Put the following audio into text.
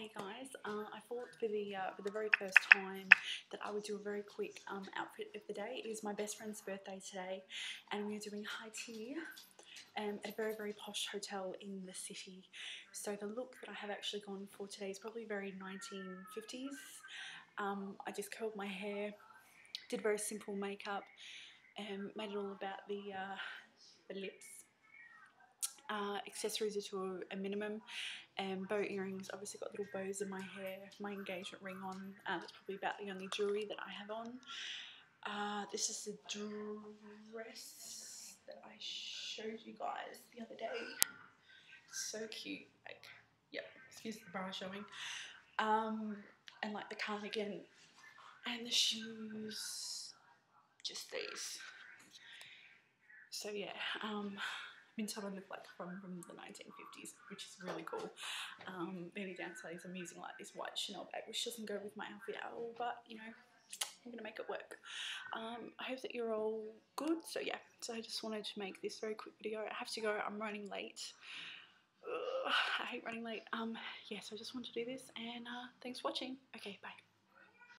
Hey guys, uh, I thought for the uh, for the very first time that I would do a very quick um, outfit of the day. It is my best friend's birthday today, and we're doing high tea um, at a very very posh hotel in the city. So the look that I have actually gone for today is probably very 1950s. Um, I just curled my hair, did very simple makeup, and made it all about the uh, the lips uh, accessories are to a, minimum. And bow earrings, obviously got little bows in my hair, my engagement ring on. Uh, that's probably about the only jewellery that I have on. Uh, this is the dress that I showed you guys the other day. So cute. Like, yep, excuse the bra showing. Um, and like the cardigan and the shoes, just these. So yeah, um, been told I look like from, from the 1950s, which is really cool. Um, Benny Dancelli's I'm using like this white Chanel bag, which doesn't go with my outfit at all, but you know, I'm gonna make it work. Um, I hope that you're all good. So yeah, so I just wanted to make this very quick video. I have to go, I'm running late. Ugh, I hate running late. Um, yeah, so I just wanted to do this and uh, thanks for watching. Okay, bye.